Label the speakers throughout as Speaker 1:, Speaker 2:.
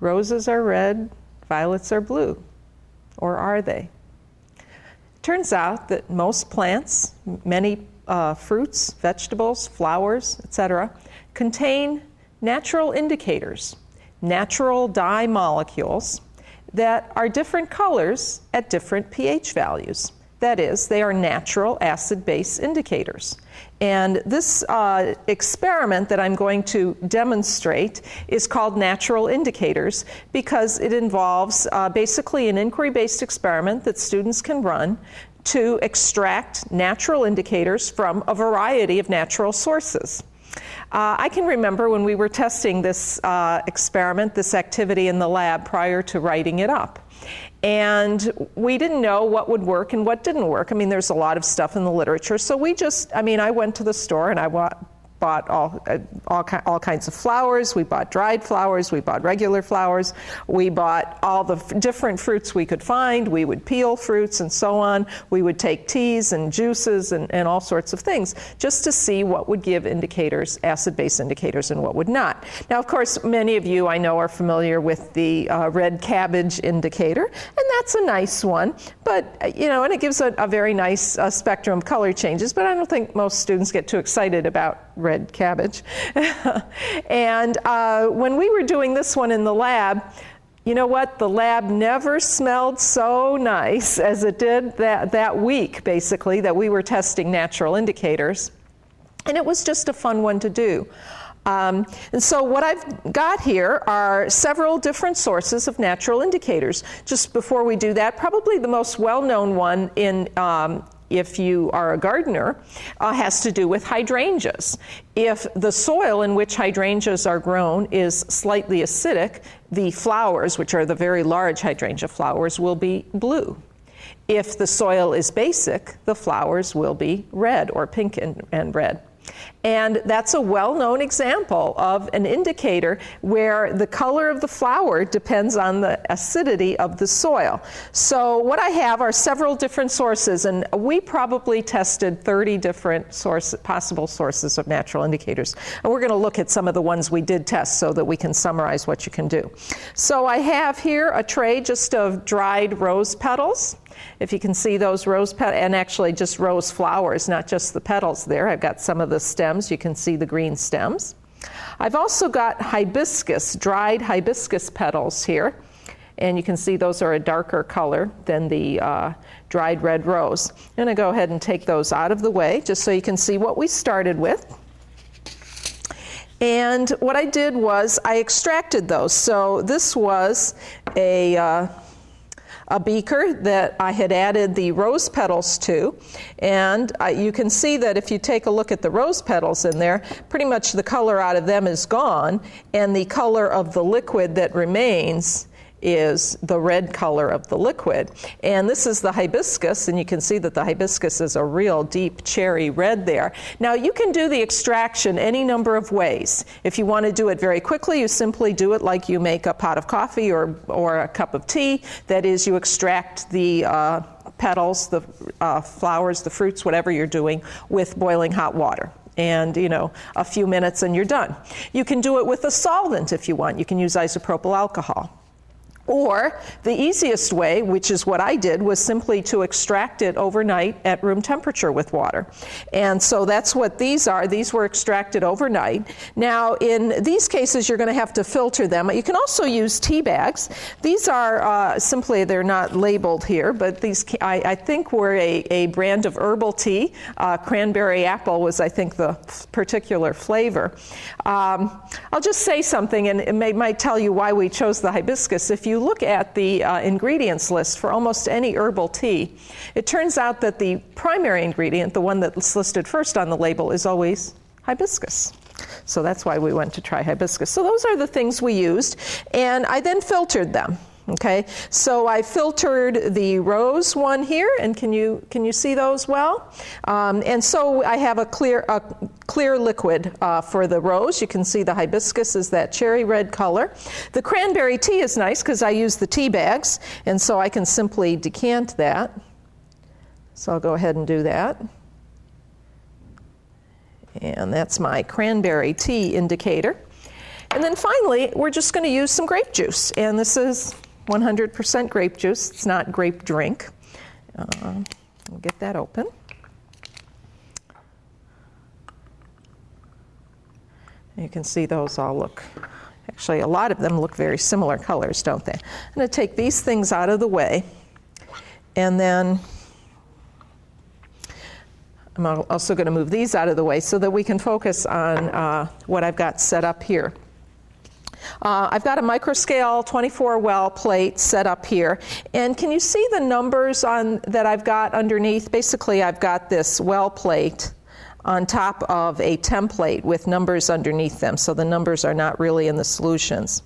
Speaker 1: Roses are red, violets are blue. Or are they? Turns out that most plants, many uh, fruits, vegetables, flowers, etc., contain natural indicators, natural dye molecules that are different colors at different pH values. That is, they are natural acid base indicators. And this uh, experiment that I'm going to demonstrate is called Natural Indicators because it involves uh, basically an inquiry based experiment that students can run to extract natural indicators from a variety of natural sources. Uh, I can remember when we were testing this uh, experiment, this activity in the lab prior to writing it up. And we didn't know what would work and what didn't work. I mean, there's a lot of stuff in the literature. So we just, I mean, I went to the store and I bought bought all, uh, all, all, kinds of flowers. We bought dried flowers. We bought regular flowers. We bought all the f- different fruits we could find. We would peel fruits and so on. We would take teas and juices and, and all sorts of things just to see what would give indicators, acid base indicators, and what would not. Now, of course, many of you I know are familiar with the uh, red cabbage indicator, and that's a nice one. But, uh, you know, and it gives a, a very nice uh, spectrum of color changes, but I don't think most students get too excited about red cabbage. and uh, when we were doing this one in the lab, you know what? The lab never smelled so nice as it did that, that week, basically, that we were testing natural indicators. And it was just a fun one to do. Um, and so, what I've got here are several different sources of natural indicators. Just before we do that, probably the most well known one in um, if you are a gardener, uh, has to do with hydrangeas. If the soil in which hydrangeas are grown is slightly acidic, the flowers, which are the very large hydrangea flowers, will be blue. If the soil is basic, the flowers will be red or pink and, and red. And that's a well known example of an indicator where the color of the flower depends on the acidity of the soil. So, what I have are several different sources, and we probably tested 30 different source, possible sources of natural indicators. And we're going to look at some of the ones we did test so that we can summarize what you can do. So, I have here a tray just of dried rose petals. If you can see those rose petals, and actually just rose flowers, not just the petals there. I've got some of the stems. You can see the green stems. I've also got hibiscus, dried hibiscus petals here. And you can see those are a darker color than the uh, dried red rose. I'm going to go ahead and take those out of the way just so you can see what we started with. And what I did was I extracted those. So this was a uh, a beaker that I had added the rose petals to. And uh, you can see that if you take a look at the rose petals in there, pretty much the color out of them is gone, and the color of the liquid that remains is the red color of the liquid. And this is the hibiscus, and you can see that the hibiscus is a real deep cherry red there. Now, you can do the extraction any number of ways. If you want to do it very quickly, you simply do it like you make a pot of coffee or, or a cup of tea. That is, you extract the uh, petals, the uh, flowers, the fruits, whatever you're doing, with boiling hot water and you know a few minutes and you're done. You can do it with a solvent if you want. You can use isopropyl alcohol. Or the easiest way, which is what I did, was simply to extract it overnight at room temperature with water. And so that's what these are. These were extracted overnight. Now, in these cases, you're going to have to filter them. You can also use tea bags. These are uh, simply, they're not labeled here, but these, I, I think, were a, a, brand of herbal tea. Uh, cranberry apple was, I think, the particular flavor. Um, I'll just say something, and it may, might tell you why we chose the hibiscus. If you look at the uh, ingredients list for almost any herbal tea, it turns out that the primary ingredient, the one that's listed first on the label, is always hibiscus. So that's why we went to try hibiscus. So those are the things we used, and I then filtered them. Okay, so I filtered the rose one here, and can you can you see those well? Um, and so I have a clear a clear liquid uh, for the rose. You can see the hibiscus is that cherry red color. The cranberry tea is nice because I use the tea bags, and so I can simply decant that. So I'll go ahead and do that. And that's my cranberry tea indicator. And then finally, we're just going to use some grape juice. And this is 100% grape juice. It's not grape drink. Uh, we'll get that open. You can see those all look, actually, a lot of them look very similar colors, don't they? I'm going to take these things out of the way, and then I'm also going to move these out of the way so that we can focus on uh, what I've got set up here. Uh, I've got a microscale 24 well plate set up here. And can you see the numbers on that I've got underneath? Basically, I've got this well plate on top of a template with numbers underneath them. So the numbers are not really in the solutions.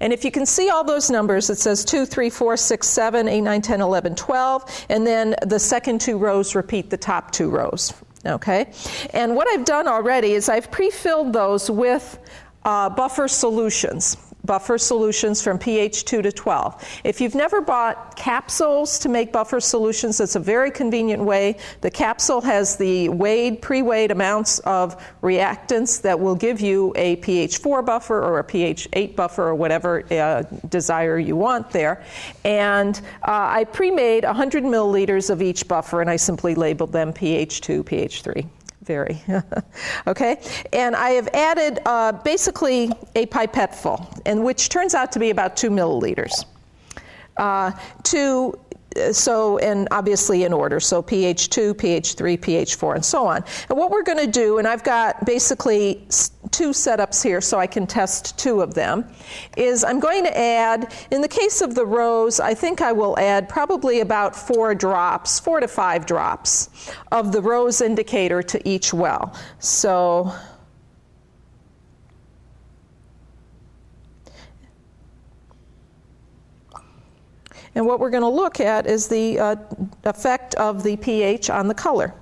Speaker 1: And if you can see all those numbers, it says 2, 3, 4, 6, 7, 8, 9, 10, 11, 12, and then the second two rows repeat the top two rows. Okay? And what I've done already is I've pre filled those with uh, buffer solutions buffer solutions from pH 2 to 12. If you've never bought capsules to make buffer solutions, it's a very convenient way. The capsule has the weighed, pre weighed amounts of reactants that will give you a pH 4 buffer or a pH 8 buffer or whatever uh, desire you want there. And uh, I pre made 100 milliliters of each buffer and I simply labeled them pH 2, pH 3 very. okay? And I have added uh, basically a pipette full, and which turns out to be about two milliliters. Uh, to so and obviously in order. So pH 2 pH 3 pH 4 and so on. And what we're going to do and I've got basically two setups here so I can test two of them is I'm going to add in the case of the rose I think I will add probably about 4 drops 4 to 5 drops of the rose indicator to each well. So And what we're going to look at is the uh, effect of the pH on the color.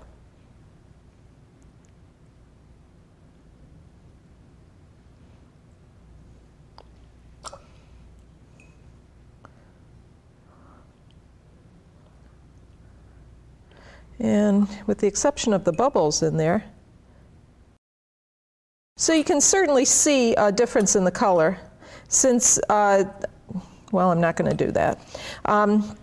Speaker 1: And with the exception of the bubbles in there, so you can certainly see a difference in the color since uh, well, I'm not going to do that. Um,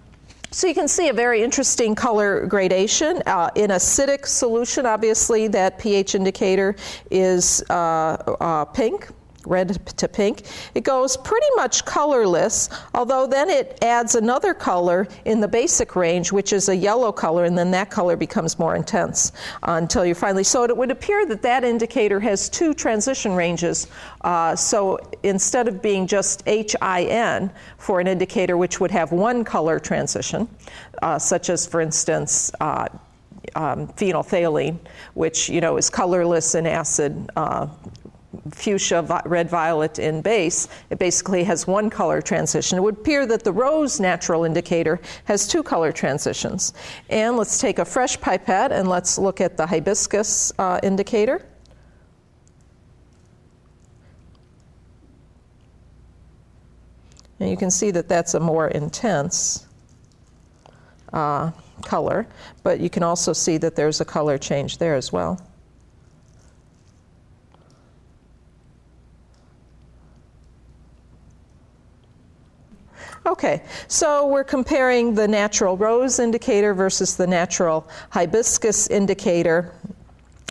Speaker 1: so you can see a very interesting color gradation. Uh, in acidic solution, obviously, that pH indicator is uh, uh, pink red to pink. It goes pretty much colorless, although then it adds another color in the basic range, which is a yellow color, and then that color becomes more intense until you finally. So it would appear that that indicator has two transition ranges. Uh, so instead of being just HIN for an indicator which would have one color transition, uh, such as, for instance, uh, um, phenolphthalein, which you know is colorless in acid uh, fuchsia, red violet in base, it basically has one color transition. It would appear that the rose natural indicator has two color transitions. And let's take a fresh pipette and let's look at the hibiscus uh, indicator. And you can see that that's a more intense uh, color, but you can also see that there's a color change there as well. Okay, so we're comparing the natural rose indicator versus the natural hibiscus indicator.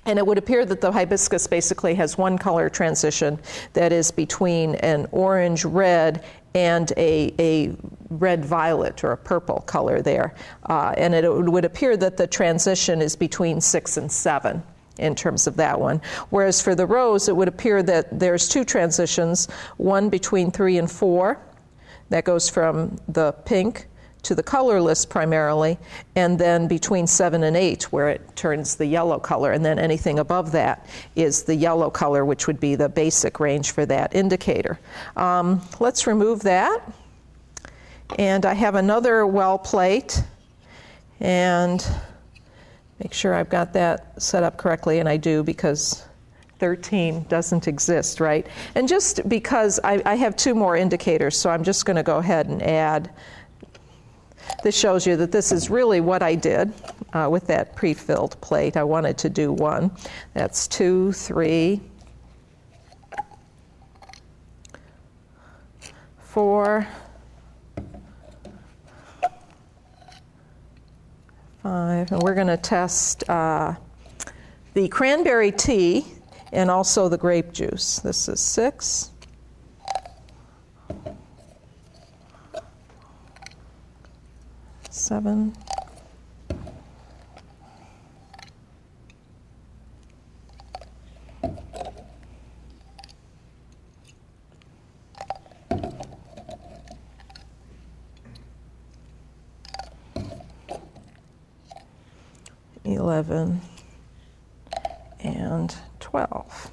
Speaker 1: And it would appear that the hibiscus basically has one color transition that is between an orange red and a, a red violet or a purple color there. Uh, and it would appear that the transition is between six and seven in terms of that one. Whereas for the rose, it would appear that there's two transitions one between three and four that goes from the pink to the colorless primarily, and then between 7 and 8, where it turns the yellow color, and then anything above that is the yellow color, which would be the basic range for that indicator. Um, let's remove that. And I have another well plate, and make sure I've got that set up correctly, and I do because 13 doesn't exist, right? And just because I, I have two more indicators, so I'm just going to go ahead and add. This shows you that this is really what I did uh, with that pre filled plate. I wanted to do one. That's two, three, four, five, and we're going to test uh, the cranberry tea and also the grape juice. This is six. Seven. Eleven and 12.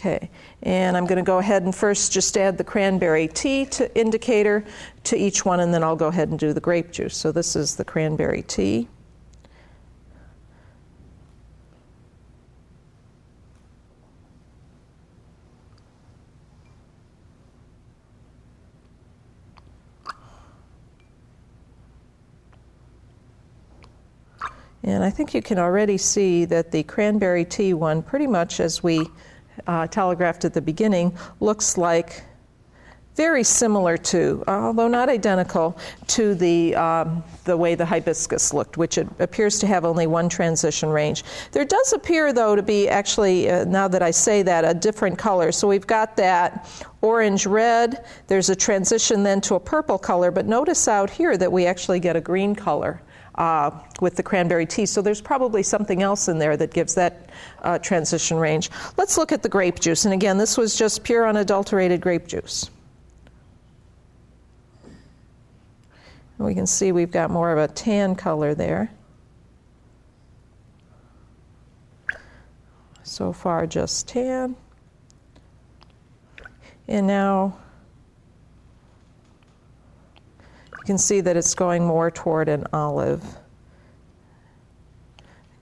Speaker 1: Okay, and I'm going to go ahead and first just add the cranberry tea to indicator to each one, and then I'll go ahead and do the grape juice. So this is the cranberry tea. And I think you can already see that the cranberry tea one, pretty much as we uh, telegraphed at the beginning, looks like very similar to, although not identical, to the, um, the way the hibiscus looked, which it appears to have only one transition range. There does appear, though, to be actually, uh, now that I say that, a different color. So we've got that orange red, there's a transition then to a purple color, but notice out here that we actually get a green color uh, with the cranberry tea. So there's probably something else in there that gives that uh, transition range. Let's look at the grape juice. And again, this was just pure unadulterated grape juice. And we can see we've got more of a tan color there. So far, just tan. And now you can see that it's going more toward an olive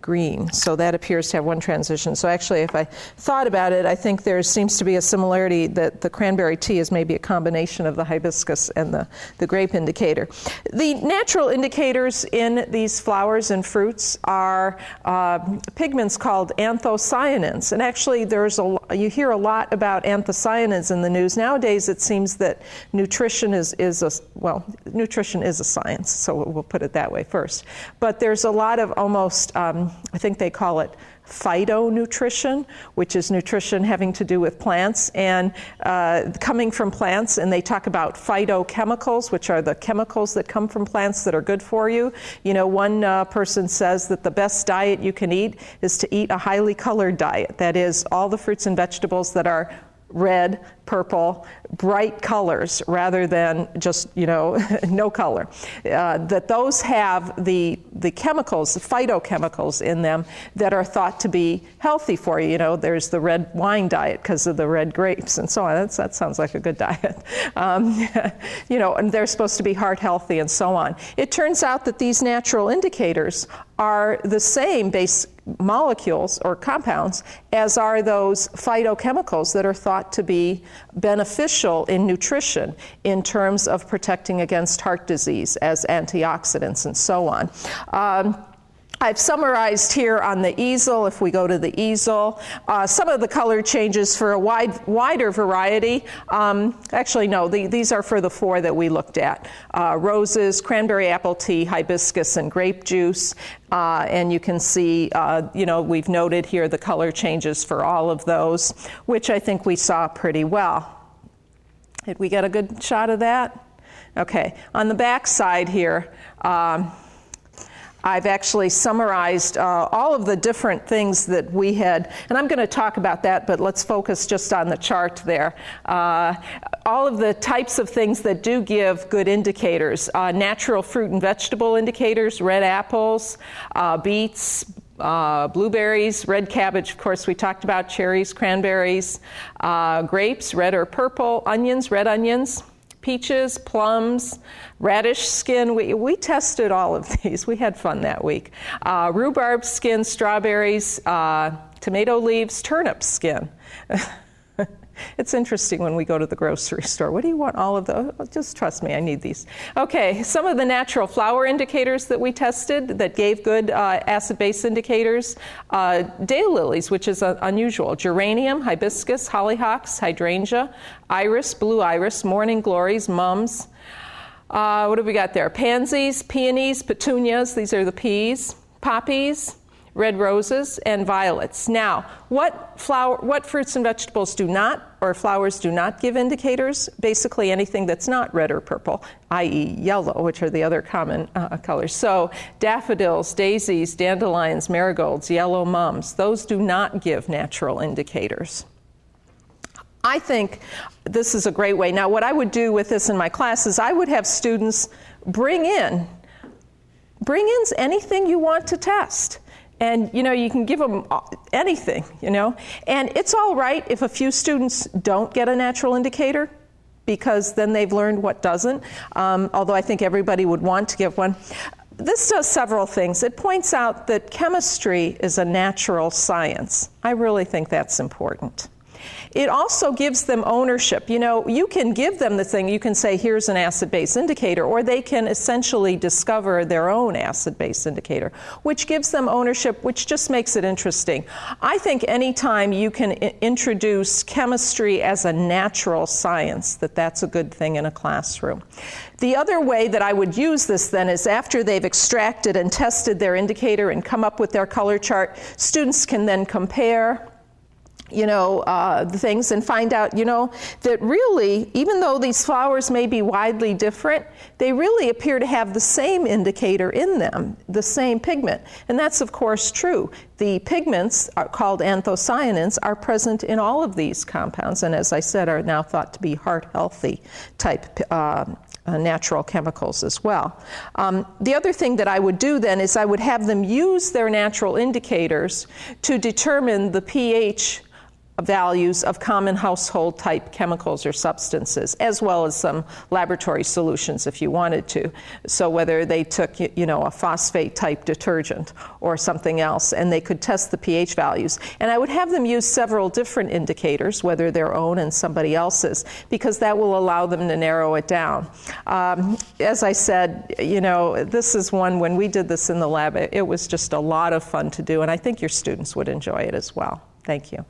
Speaker 1: green. So that appears to have one transition. So actually, if I thought about it, I think there seems to be a similarity that the cranberry tea is maybe a combination of the hibiscus and the, the grape indicator. The natural indicators in these flowers and fruits are uh, pigments called anthocyanins. And actually, there's a, you hear a lot about anthocyanins in the news. Nowadays, it seems that nutrition is, is a, well, nutrition is a science, so we'll put it that way first. But there's a lot of almost um, I think they call it phytonutrition, which is nutrition having to do with plants and uh, coming from plants. And they talk about phytochemicals, which are the chemicals that come from plants that are good for you. You know, one uh, person says that the best diet you can eat is to eat a highly colored diet. That is, all the fruits and vegetables that are red, purple, bright colors rather than just, you know, no color. Uh, that those have the, the chemicals, the phytochemicals in them that are thought to be healthy for you. You know, there's the red wine diet because of the red grapes and so on. That's, that sounds like a good diet. Um, you know, and they're supposed to be heart healthy and so on. It turns out that these natural indicators are the same base molecules or compounds as are those phytochemicals that are thought to be beneficial in nutrition in terms of protecting against heart disease as antioxidants and so on. Um, I've summarized here on the easel, if we go to the easel, uh, some of the color changes for a wide, wider variety. Um, actually, no, the, these are for the four that we looked at uh, roses, cranberry apple tea, hibiscus, and grape juice. Uh, and you can see, uh, you know, we've noted here the color changes for all of those, which I think we saw pretty well. Did we get a good shot of that? Okay, on the back side here, um, I've actually summarized uh, all of the different things that we had, and I'm going to talk about that, but let's focus just on the chart there. Uh, all of the types of things that do give good indicators uh, natural fruit and vegetable indicators, red apples, uh, beets, uh, blueberries, red cabbage, of course, we talked about cherries, cranberries, uh, grapes, red or purple, onions, red onions, peaches, plums, radish skin. We, we tested all of these. We had fun that week. Uh, rhubarb skin, strawberries, uh, tomato leaves, turnip skin. It's interesting when we go to the grocery store. What do you want all of those? Oh, just trust me, I need these. Okay, some of the natural flower indicators that we tested that gave good uh, acid base indicators uh, daylilies, which is uh, unusual, geranium, hibiscus, hollyhocks, hydrangea, iris, blue iris, morning glories, mums. Uh, what have we got there? Pansies, peonies, petunias, these are the peas, poppies, red roses, and violets. Now, what, flower, what fruits and vegetables do not, or flowers do not give indicators? Basically, anything that's not red or purple, i.e., yellow, which are the other common uh, colors. So, daffodils, daisies, dandelions, marigolds, yellow mums, those do not give natural indicators. I think this is a great way. Now, what I would do with this in my class is I would have students bring in bring in anything you want to test and you know you can give them anything you know? And it's all right if a few students don't get a natural indicator because then they've learned what doesn't. Um, although i think everybody would want to give one. This does several things. It points out that chemistry is a natural science. I really think that's important it also gives them ownership. You know, you can give them the thing, you can say, here's an acid base indicator, or they can essentially discover their own acid base indicator, which gives them ownership, which just makes it interesting. I think anytime you can I- introduce chemistry as a natural science, that that's a good thing in a classroom. The other way that I would use this then is after they've extracted and tested their indicator and come up with their color chart, students can then compare you know, uh, the things and find out, you know, that really, even though these flowers may be widely different, they really appear to have the same indicator in them, the same pigment. And that's, of course, true. The pigments are called anthocyanins are present in all of these compounds, and as I said, are now thought to be heart healthy type. Uh, uh, natural chemicals as well. Um, the other thing that I would do then is I would have them use their natural indicators to determine the pH values of common household type chemicals or substances, as well as some laboratory solutions if you wanted to. So, whether they took, you know, a phosphate type detergent or something else, and they could test the pH values. And I would have them use several different indicators, whether their own and somebody else's, because that will allow them to narrow it down. Um, as I said, you know, this is one, when we did this in the lab, it, it was just a lot of fun to do, and I think your students would enjoy it as well. Thank you.